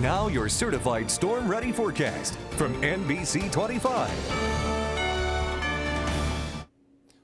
Now your certified storm ready forecast from NBC 25.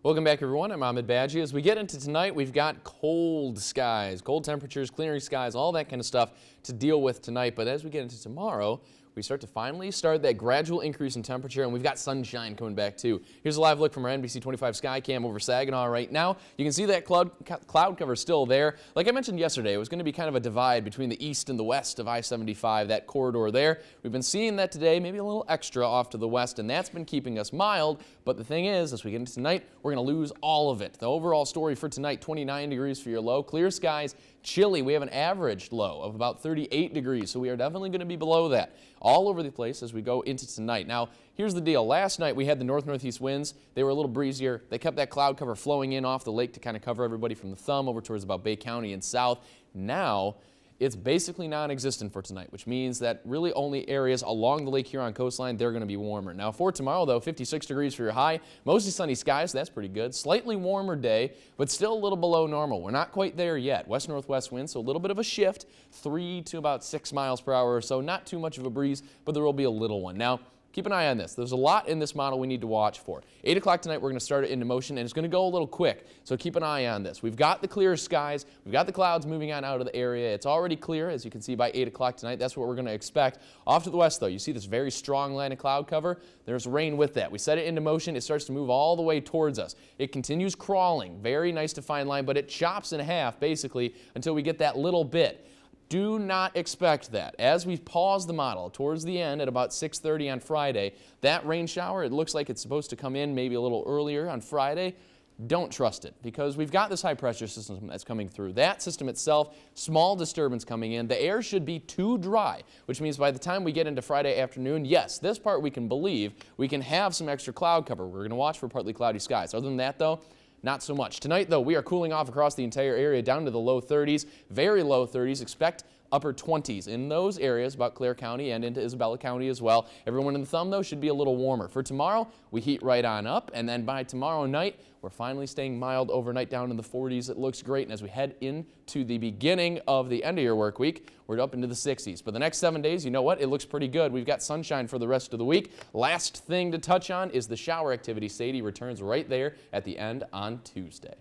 Welcome back everyone, I'm Ahmed Badji. As we get into tonight, we've got cold skies, cold temperatures, clearing skies, all that kind of stuff to deal with tonight. But as we get into tomorrow, we start to finally start that gradual increase in temperature, and we've got sunshine coming back too. Here's a live look from our NBC 25 Skycam over Saginaw right now. You can see that cloud, cloud cover still there. Like I mentioned yesterday, it was going to be kind of a divide between the east and the west of I-75, that corridor there. We've been seeing that today, maybe a little extra off to the west, and that's been keeping us mild. But the thing is, as we get into tonight, we're going to lose all of it. The overall story for tonight, 29 degrees for your low, clear skies, chilly. We have an average low of about 38 degrees, so we are definitely going to be below that all over the place as we go into tonight. Now, here's the deal. Last night we had the north-northeast winds. They were a little breezier. They kept that cloud cover flowing in off the lake to kind of cover everybody from the thumb over towards about Bay County and south. Now, it's basically non-existent for tonight, which means that really only areas along the Lake Huron coastline, they're going to be warmer. Now for tomorrow, though, 56 degrees for your high, mostly sunny skies, so that's pretty good. Slightly warmer day, but still a little below normal. We're not quite there yet. West-northwest winds, so a little bit of a shift, 3 to about 6 miles per hour or so. Not too much of a breeze, but there will be a little one. Now, keep an eye on this. There's a lot in this model we need to watch for. 8 o'clock tonight, we're going to start it into motion, and it's going to go a little quick, so keep an eye on this. We've got the clear skies. We've got the clouds moving on out of the area. It's already clear, as you can see by 8 o'clock tonight. That's what we're going to expect. Off to the west, though, you see this very strong line of cloud cover. There's rain with that. We set it into motion. It starts to move all the way towards us. It continues crawling. Very nice to fine line, but it chops in half, basically, until we get that little bit. Do not expect that. As we pause the model towards the end at about 6.30 on Friday, that rain shower, it looks like it's supposed to come in maybe a little earlier on Friday. Don't trust it because we've got this high pressure system that's coming through. That system itself, small disturbance coming in. The air should be too dry, which means by the time we get into Friday afternoon, yes, this part we can believe, we can have some extra cloud cover. We're going to watch for partly cloudy skies. Other than that, though, not so much. Tonight, though, we are cooling off across the entire area down to the low 30s, very low 30s. Expect upper 20s in those areas, about Clare County and into Isabella County as well. Everyone in the thumb, though, should be a little warmer. For tomorrow, we heat right on up, and then by tomorrow night, we're finally staying mild overnight down in the 40s. It looks great, and as we head into the beginning of the end of your work week, we're up into the 60s. But the next seven days, you know what? It looks pretty good. We've got sunshine for the rest of the week. Last thing to touch on is the shower activity. Sadie returns right there at the end on Tuesday.